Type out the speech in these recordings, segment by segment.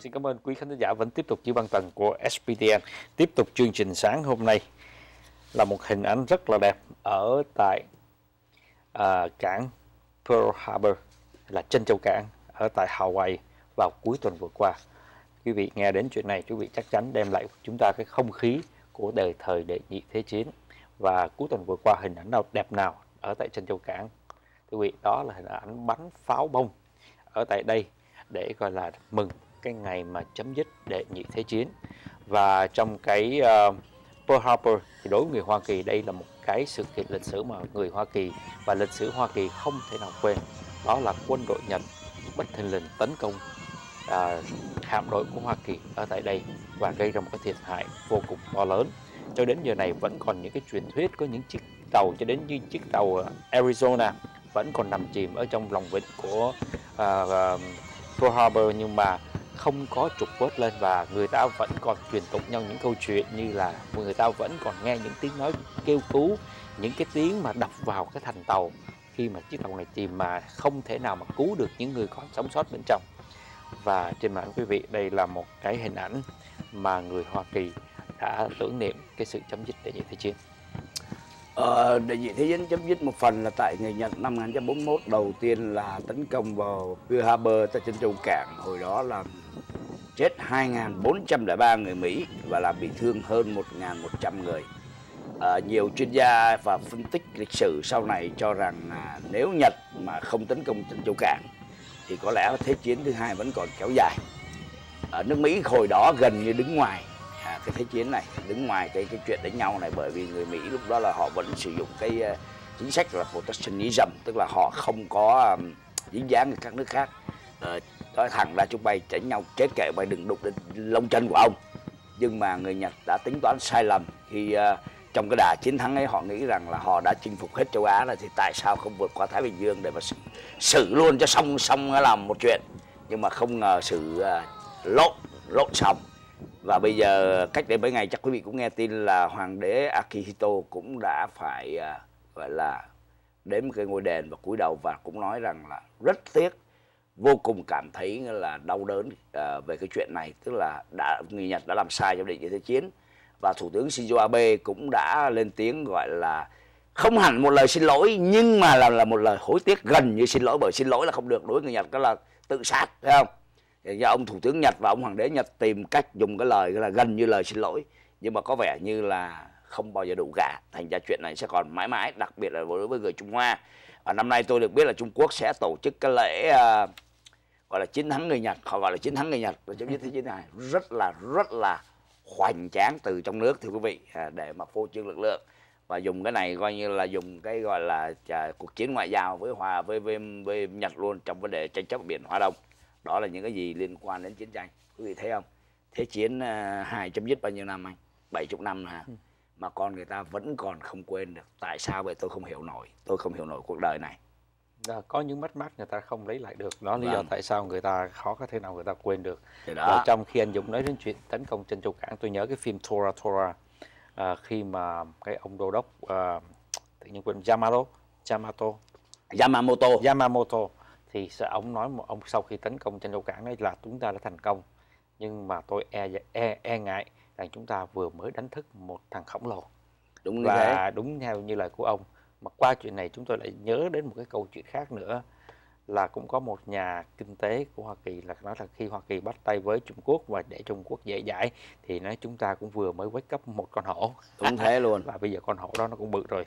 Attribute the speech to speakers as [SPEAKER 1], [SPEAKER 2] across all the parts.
[SPEAKER 1] Xin cảm ơn quý khán giả vẫn tiếp tục giữ băng tầng của SPTN. Tiếp tục chương trình sáng hôm nay là một hình ảnh rất là đẹp ở tại à, cảng Pearl Harbor là chân châu cảng ở tại Hawaii vào cuối tuần vừa qua. Quý vị nghe đến chuyện này, quý vị chắc chắn đem lại chúng ta cái không khí của đời thời đệ nhị thế chiến và cuối tuần vừa qua hình ảnh nào đẹp nào ở tại chân châu cảng quý vị đó là hình ảnh bắn pháo bông ở tại đây để gọi là mừng cái ngày mà chấm dứt đệ nhị thế chiến. Và trong cái uh, Pearl Harbor thì đối với người Hoa Kỳ đây là một cái sự kiện lịch sử mà người Hoa Kỳ và lịch sử Hoa Kỳ không thể nào quên. Đó là quân đội Nhật bất thình lình tấn công uh, hạm đội của Hoa Kỳ ở tại đây và gây ra một cái thiệt hại vô cùng to lớn. Cho đến giờ này vẫn còn những cái truyền thuyết có những chiếc tàu cho đến như chiếc tàu Arizona vẫn còn nằm chìm ở trong lòng vịnh của uh, uh, Pearl Harbor. Nhưng mà không có trục vớt lên và người ta vẫn còn truyền tụng nhau những câu chuyện như là người ta vẫn còn nghe những tiếng nói kêu cứu những cái tiếng mà đập vào cái thành tàu. Khi mà chiếc tàu này chìm mà không thể nào mà cứu được những người còn sống sót bên trong. Và trên mạng quý vị đây là một cái hình ảnh mà người Hoa Kỳ đã tưởng niệm cái sự chấm dứt đại diện thế chiến.
[SPEAKER 2] Ờ, đại nhị thế chiến chấm dứt một phần là tại người Nhật năm 1941 đầu tiên là tấn công vào Pearl Harbor tại trên châu cảng. Hồi đó là chết 2.403 người Mỹ và làm bị thương hơn 1.100 người. À, nhiều chuyên gia và phân tích lịch sử sau này cho rằng à, nếu Nhật mà không tấn công Trần châu cảng thì có lẽ thế chiến thứ hai vẫn còn kéo dài. Ở nước Mỹ hồi đó gần như đứng ngoài à, cái thế chiến này đứng ngoài cái cái chuyện đánh nhau này bởi vì người Mỹ lúc đó là họ vẫn sử dụng cái uh, chính sách là protectionism tức là họ không có um, dính dáng với các nước khác uh, nói thẳng ra chúng bay đánh nhau chết kệ bay đừng đụng đến lông chân của ông. Nhưng mà người Nhật đã tính toán sai lầm khi uh, trong cái đà chiến thắng ấy họ nghĩ rằng là họ đã chinh phục hết châu Á rồi thì tại sao không vượt qua Thái Bình Dương để mà xử, xử luôn cho xong xong làm một chuyện. Nhưng mà không ngờ sự uh, lộn lộn xong và bây giờ cách đây mấy ngày chắc quý vị cũng nghe tin là hoàng đế Akihito cũng đã phải uh, gọi là đến một cái ngôi đền và cúi đầu và cũng nói rằng là rất tiếc vô cùng cảm thấy là đau đớn uh, về cái chuyện này. Tức là đã người Nhật đã làm sai trong định thế chiến. Và thủ tướng Shinzo Abe cũng đã lên tiếng gọi là không hẳn một lời xin lỗi nhưng mà là là một lời hối tiếc gần như xin lỗi bởi xin lỗi là không được. Đối với người Nhật đó là tự sát phải không? Do ông thủ tướng Nhật và ông hoàng đế Nhật tìm cách dùng cái lời là gần như lời xin lỗi nhưng mà có vẻ như là không bao giờ đủ cả. Thành ra chuyện này sẽ còn mãi mãi đặc biệt là đối với người Trung Hoa. Và năm nay tôi được biết là Trung Quốc sẽ tổ chức cái lễ uh, gọi là chiến thắng người Nhật họ gọi là chiến thắng người Nhật. Và chấm dứt thế chiến này rất là rất là hoành tráng từ trong nước thưa quý vị à, để mà phô trương lực lượng. Và dùng cái này coi như là dùng cái gọi là à, cuộc chiến ngoại giao với hòa với, với với Nhật luôn trong vấn đề tranh chấp biển Hoa Đông. Đó là những cái gì liên quan đến chiến tranh. Quý vị thấy không? Thế chiến uh, hai chấm dứt bao nhiêu năm anh? Bảy chục năm hả? Ừ. mà con người ta vẫn còn không quên được tại sao vậy? Tôi không hiểu nổi. Tôi không hiểu nổi cuộc đời này
[SPEAKER 1] à, có những mất mát người ta không lấy lại được. Đó lý vâng. do tại sao người ta khó có thể nào người ta quên được. Và trong khi anh Dũng nói đến chuyện tấn công trên châu cảng tôi nhớ cái phim Tora Tora à, khi mà cái ông đô đốc à, tự nhiên quên Yamato Yamato.
[SPEAKER 2] Yamamoto.
[SPEAKER 1] Yamamoto. Thì ông nói một ông sau khi tấn công trên châu cảng đấy là chúng ta đã thành công. Nhưng mà tôi e e, e ngại rằng chúng ta vừa mới đánh thức một thằng khổng lồ.
[SPEAKER 2] Đúng
[SPEAKER 1] và thế. đúng theo như lời của ông mà qua chuyện này chúng tôi lại nhớ đến một cái câu chuyện khác nữa là cũng có một nhà kinh tế của Hoa Kỳ là nói là khi Hoa Kỳ bắt tay với Trung Quốc và để Trung Quốc dễ dãi thì nói chúng ta cũng vừa mới quét cấp một con hổ.
[SPEAKER 2] Đúng thế luôn.
[SPEAKER 1] Và bây giờ con hổ đó nó cũng bự rồi.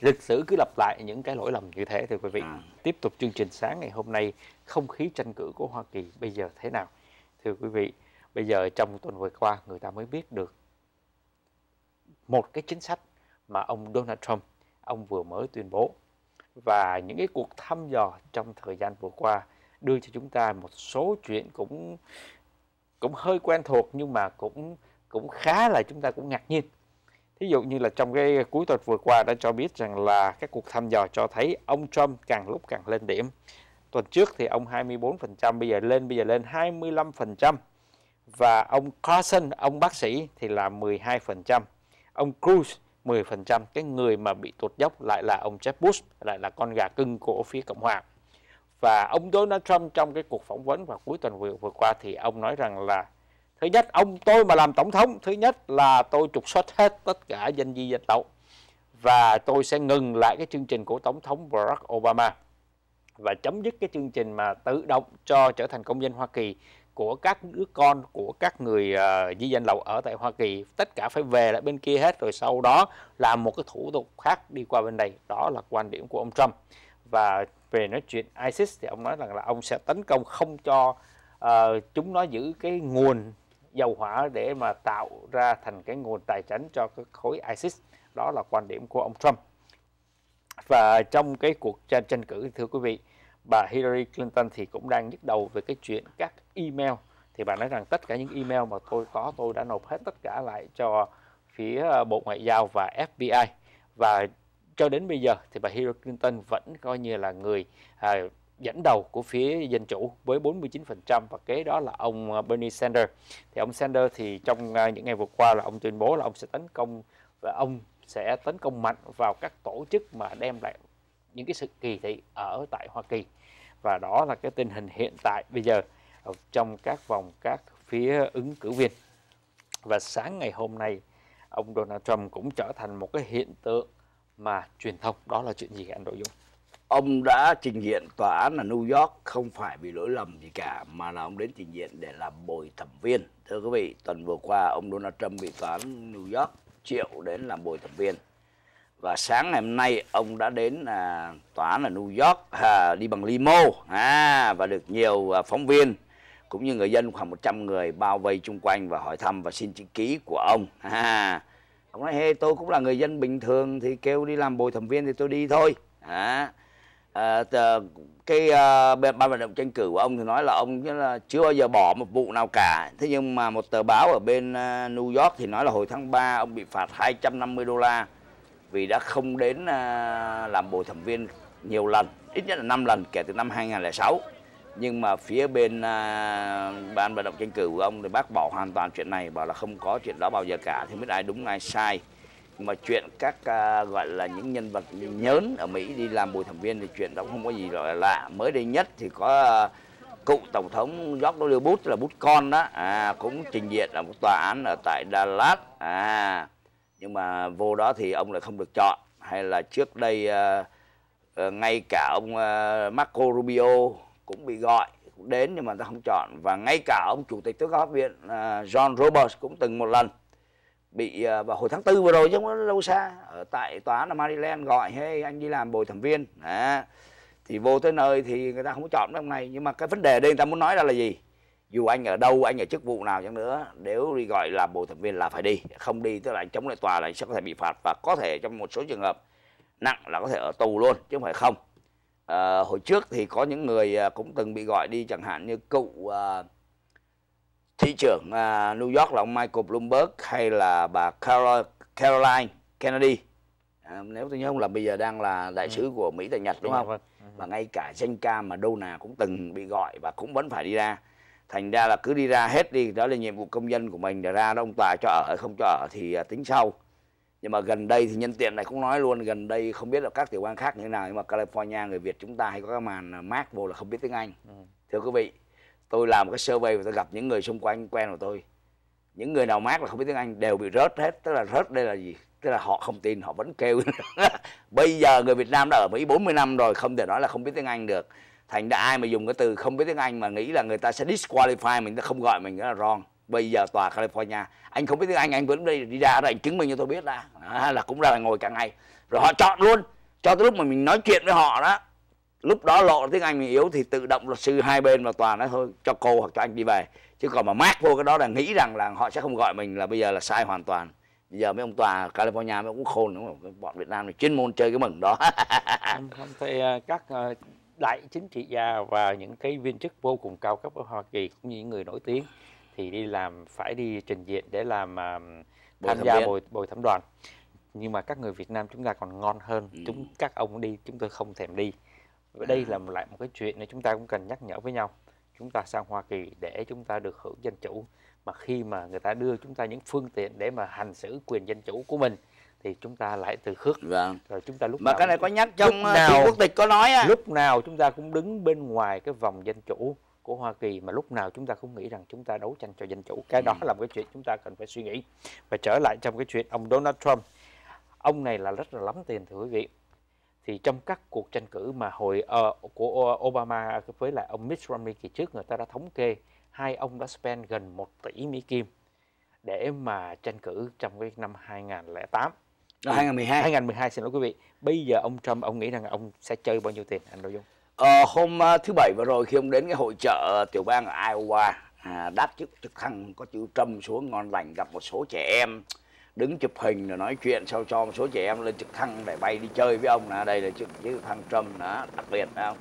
[SPEAKER 1] Lịch sử cứ lặp lại những cái lỗi lầm như thế thì quý vị. À. tiếp tục chương trình sáng ngày hôm nay không khí tranh cử của Hoa Kỳ bây giờ thế nào? Thưa quý vị bây giờ trong tuần vừa qua người ta mới biết được một cái chính sách mà ông Donald Trump ông vừa mới tuyên bố và những cái cuộc thăm dò trong thời gian vừa qua đưa cho chúng ta một số chuyện cũng cũng hơi quen thuộc nhưng mà cũng cũng khá là chúng ta cũng ngạc nhiên Thí dụ như là trong cái cuối tuần vừa qua đã cho biết rằng là các cuộc thăm dò cho thấy ông Trump càng lúc càng lên điểm. Tuần trước thì ông 24%, bây giờ lên bây giờ lên 25%. Và ông Carson, ông bác sĩ thì là 12%. Ông Cruz 10%. Cái người mà bị tụt dốc lại là ông Jeb Bush, lại là con gà cưng của phía Cộng hòa. và ông Donald Trump trong cái cuộc phỏng vấn vào cuối tuần vừa, vừa qua thì ông nói rằng là thứ nhất ông tôi mà làm tổng thống thứ nhất là tôi trục xuất hết tất cả danh di dân tộc và tôi sẽ ngừng lại cái chương trình của tổng thống Barack Obama và chấm dứt cái chương trình mà tự động cho trở thành công dân Hoa Kỳ của các đứa con của các người uh, di dân lậu ở tại Hoa Kỳ. Tất cả phải về lại bên kia hết rồi sau đó làm một cái thủ tục khác đi qua bên đây. Đó là quan điểm của ông Trump. Và về nói chuyện ISIS thì ông nói rằng là ông sẽ tấn công không cho uh, chúng nó giữ cái nguồn dầu hỏa để mà tạo ra thành cái nguồn tài chính cho cái khối ISIS. Đó là quan điểm của ông Trump. Và trong cái cuộc tranh tranh cử thưa quý vị bà Hillary Clinton thì cũng đang nhức đầu về cái chuyện các email thì bà nói rằng tất cả những email mà tôi có tôi đã nộp hết tất cả lại cho phía ờ, Bộ Ngoại giao và FBI và cho đến bây giờ thì bà Hillary Clinton vẫn coi như là người à, dẫn đầu của phía dân chủ với 49% và kế đó là ông ờ, Bernie Sanders. Thì ông Sanders thì trong ờ, những ngày vừa qua là ông tuyên bố là ông sẽ tấn công và ông sẽ tấn công mạnh vào các tổ chức mà đem lại những cái sự kỳ thị ở tại Hoa Kỳ. Và đó là cái tình hình hiện tại bây giờ trong các vòng các phía ứng cử viên. Và sáng ngày hôm nay, ông Donald Trump cũng trở thành một cái hiện tượng mà truyền thông, đó là chuyện gì anh Đỗ Dũng?
[SPEAKER 2] Ông đã trình diện tòa án ở New York, không phải vì lỗi lầm gì cả, mà là ông đến trình diện để làm bồi thẩm viên. Thưa quý vị, tuần vừa qua, ông Donald Trump bị tòa án New York triệu đến làm bồi thẩm viên và sáng ngày hôm nay ông đã đến à, tòa án ở New York à, đi bằng limo à, và được nhiều à, phóng viên cũng như người dân khoảng 100 người bao vây chung quanh và hỏi thăm và xin chữ ký của ông. À, ông nói hey tôi cũng là người dân bình thường thì kêu đi làm bồi thẩm viên thì tôi đi thôi. À, à, cái uh, ban vận động tranh cử của ông thì nói là ông là chưa bao giờ bỏ một vụ nào cả. Thế nhưng mà một tờ báo ở bên uh, New York thì nói là hồi tháng 3 ông bị phạt 250 đô la vì đã không đến à, làm bồi thẩm viên nhiều lần ít nhất là 5 lần kể từ năm 2006 nhưng mà phía bên à, ban vận động tranh cử của ông thì bác bỏ hoàn toàn chuyện này bảo là không có chuyện đó bao giờ cả thì biết ai đúng ai sai. Mà chuyện các à, gọi là những nhân vật nhớn ở Mỹ đi làm bồi thẩm viên thì chuyện đó không có gì gọi là lạ. Mới đây nhất thì có cựu tổng thống George W. Bush là Bush con đó à, cũng trình diện ở một tòa án ở tại Dallas. À nhưng mà vô đó thì ông lại không được chọn. Hay là trước đây uh, uh, ngay cả ông uh, Marco Rubio cũng bị gọi cũng đến nhưng mà ta không chọn. Và ngay cả ông chủ tịch tư pháp viện uh, John Roberts cũng từng một lần bị uh, vào hồi tháng tư vừa rồi chứ không có lâu xa ở tại tòa án ở Maryland gọi hey anh đi làm bồi thẩm viên. À, thì vô tới nơi thì người ta không chọn ông này. Nhưng mà cái vấn đề đây người ta muốn nói ra là gì? Dù anh ở đâu anh ở chức vụ nào chẳng nữa nếu đi gọi là bồi thẩm viên là phải đi không đi tức là anh chống lại tòa là anh sẽ có thể bị phạt và có thể trong một số trường hợp nặng là có thể ở tù luôn chứ không phải không à, hồi trước thì có những người à, cũng từng bị gọi đi chẳng hạn như cựu uh, thị trưởng uh, New York là ông Michael Bloomberg hay là bà Caroline Kennedy à, nếu tôi nhớ không là bây giờ đang là đại sứ ừ. của Mỹ tại Nhật đúng không? Vâng. Và ngay cả danh ca mà đâu nào cũng từng bị gọi và cũng vẫn phải đi ra thành ra là cứ đi ra hết đi đó là nhiệm vụ công dân của mình để ra đó ông tòa cho ở không cho ở thì à, tính sau. Nhưng mà gần đây thì nhân tiện này cũng nói luôn gần đây không biết là các tiểu bang khác như thế nào nhưng mà California người Việt chúng ta hay có cái màn à, mát vô là không biết tiếng Anh. Ừ. thưa quý vị tôi làm một cái survey và tôi gặp những người xung quanh quen của tôi. Những người nào mát là không biết tiếng Anh đều bị rớt hết tức là rớt đây là gì? Tức là họ không tin họ vẫn kêu. Bây giờ người Việt Nam đã ở Mỹ 40 năm rồi không thể nói là không biết tiếng Anh được thành ra ai mà dùng cái từ không biết tiếng Anh mà nghĩ là người ta sẽ disqualify mình ta không gọi mình đó là wrong. Bây giờ tòa California anh không biết tiếng Anh anh vẫn đi đi ra đó anh chứng minh cho tôi biết đã. À, là cũng ra là ngồi cả ngày. Rồi họ chọn luôn cho tới lúc mà mình nói chuyện với họ đó lúc đó lộ tiếng Anh mình yếu thì tự động luật sư hai bên và tòa nói thôi cho cô hoặc cho anh đi về. Chứ còn mà mát vô cái đó là nghĩ rằng là họ sẽ không gọi mình là bây giờ là sai hoàn toàn. Bây giờ mấy ông tòa California mấy cũng khôn đúng không? Bọn Việt Nam này chuyên môn chơi cái mừng đó.
[SPEAKER 1] Không, không thì ờ, các ờ, đại chính trị gia và những cái viên chức vô cùng cao cấp ở Hoa Kỳ cũng như những người nổi tiếng thì đi làm phải đi trình diện để làm uh, tham gia bồi bồi thẩm đoàn. Nhưng mà các người Việt Nam chúng ta còn ngon hơn ừ. chúng các ông đi chúng tôi không thèm đi. Và đây là lại một cái chuyện này chúng ta cũng cần nhắc nhở với nhau. Chúng ta sang Hoa Kỳ để chúng ta được hưởng dân chủ. Mà khi mà người ta đưa chúng ta những phương tiện để mà hành xử quyền dân chủ của mình thì chúng ta lại từ khước.
[SPEAKER 2] Vâng.
[SPEAKER 1] Rồi chúng ta lúc
[SPEAKER 2] mà
[SPEAKER 1] nào
[SPEAKER 2] cái này có nhắc trong uh,
[SPEAKER 1] nào-
[SPEAKER 2] quốc tịch có nói á.
[SPEAKER 1] lúc nào chúng ta cũng đứng bên ngoài cái vòng dân chủ của Hoa Kỳ mà lúc nào chúng ta cũng nghĩ rằng chúng ta đấu tranh cho dân chủ. Cái đó
[SPEAKER 2] Ừ.
[SPEAKER 1] là một cái chuyện chúng ta cần phải suy nghĩ. Và trở lại trong cái chuyện ông Donald Trump. Ông này là rất là lắm tiền thưa quý vị. Thì trong các cuộc tranh cử mà hồi ờ, của Obama với lại ông Mitt Romney kỳ trước người ta đã thống kê hai ông đã spend gần 1 tỷ Mỹ Kim để mà tranh cử trong cái năm 2008
[SPEAKER 2] Năm 2012
[SPEAKER 1] 2012 xin lỗi quý vị. Bây giờ ông Trump ông nghĩ rằng ông sẽ chơi bao nhiêu tiền anh Đỗ Dung?
[SPEAKER 2] Ờ, hôm ờ, thứ bảy vừa rồi khi ông đến cái hội chợ tiểu bang ở Iowa à, đáp chức trực thăng có chữ Trump xuống ngon lành gặp một số trẻ em. Đứng chụp hình rồi nói chuyện sau cho một số trẻ em lên trực thăng để bay đi chơi với ông nè. Đây là chiếc trực thăng Trump đó đặc biệt đó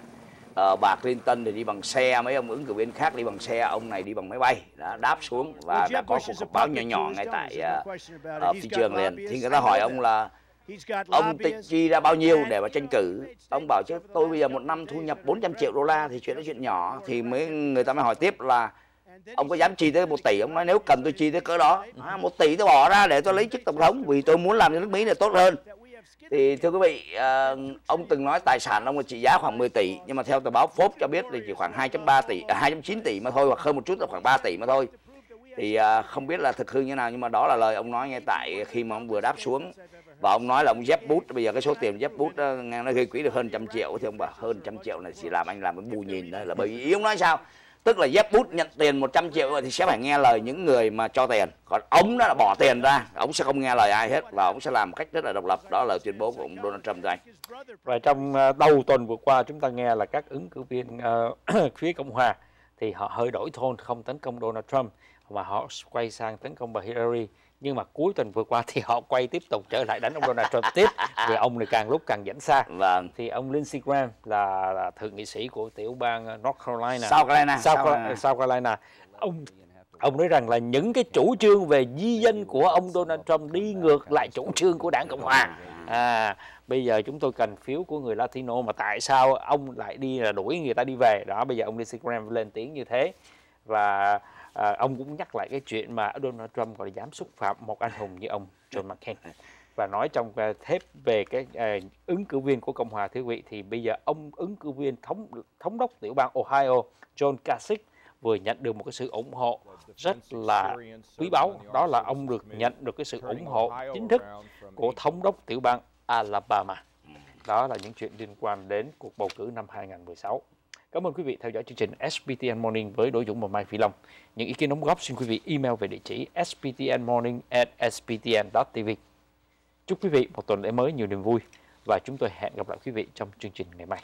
[SPEAKER 2] ờ, bà Clinton thì đi bằng xe mấy ông ứng cử viên khác đi bằng xe ông này đi bằng máy bay. Đã đáp xuống và đã có cuộc họp báo nhỏ nhỏ ngay tại ờ, ở phi trường liền. thì người ta hỏi ông là ông tịch chi ra bao nhiêu để mà tranh cử? ông bảo chứ tôi bây giờ một năm thu nhập 400 triệu đô la thì chuyện đó chuyện nhỏ. Thì mới người ta mới hỏi tiếp là ông có dám chi tới một tỷ ông nói nếu cần tôi chi tới cỡ đó. À, một tỷ tôi bỏ ra để tôi lấy chức tổng thống vì tôi muốn làm cho nước mỹ này tốt hơn thì thưa quý vị ờ, ông từng nói tài sản ông là trị giá khoảng 10 tỷ nhưng mà theo tờ báo Forbes cho biết thì chỉ khoảng 2.3 tỷ à, 2.9 tỷ mà thôi hoặc hơn một chút là khoảng 3 tỷ mà thôi. Thì ờ, không biết là thực hư như nào nhưng mà đó là lời ông nói ngay tại khi mà ông vừa đáp xuống. Và ông nói là ông Jeff bút bây giờ cái số tiền Jeff bút đó, ờ, nghe nó gây quỹ được hơn trăm triệu thì ông bảo hơn trăm triệu này chỉ làm anh làm cái bù nhìn thôi là bởi vì ý ông nói sao? Tức là dép bút nhận tiền 100 triệu rồi thì sẽ phải nghe lời những người mà cho tiền. Còn ông đó là bỏ tiền ra ông sẽ không nghe lời ai hết và ông sẽ làm một cách rất là độc lập. Đó là tuyên bố của ông Donald Trump thưa
[SPEAKER 1] Và trong ờ, đầu tuần vừa qua chúng ta nghe là các ứng cử viên uh, phía Cộng hòa thì họ hơi đổi thôn không tấn công Donald Trump mà họ quay sang tấn công bà Hillary. Nhưng mà cuối tuần vừa qua thì họ quay tiếp tục trở lại đánh ông Donald Trump tiếp vì ông này càng lúc càng dẫn xa.
[SPEAKER 2] vâng
[SPEAKER 1] Thì ông Lindsey Graham là, là thượng nghị sĩ của tiểu bang North Carolina.
[SPEAKER 2] South Carolina
[SPEAKER 1] South
[SPEAKER 2] Carolina.
[SPEAKER 1] South Carolina. Ông ông nói rằng là những cái chủ trương về di dân của ông Donald Trump đi ngược lại chủ trương của đảng Cộng hòa. À, bây giờ chúng tôi cần phiếu của người Latino mà tại sao ông lại đi là đuổi người ta đi về đó bây giờ ông Lindsey Graham lên tiếng như thế và à, ông cũng nhắc lại cái chuyện mà Donald Trump gọi là dám xúc phạm một anh hùng như ông John McCain và nói trong à, uh, thép về cái uh, ứng cử viên của Cộng hòa thưa quý vị thì bây giờ ông ứng cử viên thống thống đốc tiểu bang Ohio John Kasich vừa nhận được một cái sự ủng hộ rất là quý báu đó là ông được nhận được cái sự ủng hộ chính thức của thống đốc tiểu bang Alabama. Đó là những chuyện liên quan đến cuộc bầu cử năm 2016. Cảm ơn quý vị theo dõi chương trình SPTN Morning với Đỗ Dũng và Mai Phi Long. Những ý kiến đóng góp xin quý vị email về địa chỉ sptnmorning at sptn.tv. Chúc quý vị một tuần lễ mới, nhiều niềm vui và chúng tôi hẹn gặp lại quý vị trong chương trình ngày mai.